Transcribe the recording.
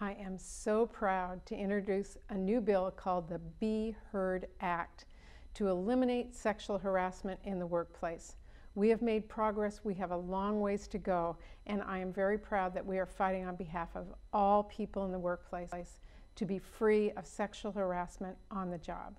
I am so proud to introduce a new bill called the Be Heard Act to eliminate sexual harassment in the workplace. We have made progress, we have a long ways to go, and I am very proud that we are fighting on behalf of all people in the workplace to be free of sexual harassment on the job.